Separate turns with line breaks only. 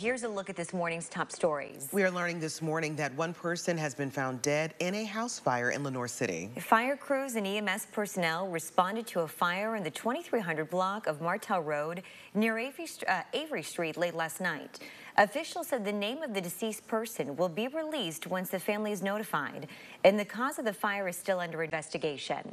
Here's a look at this morning's top stories.
We are learning this morning that one person has been found dead in a house fire in Lenoir City.
Fire crews and EMS personnel responded to a fire in the 2300 block of Martell Road near Avery, uh, Avery Street late last night. Officials said the name of the deceased person will be released once the family is notified, and the cause of the fire is still under investigation.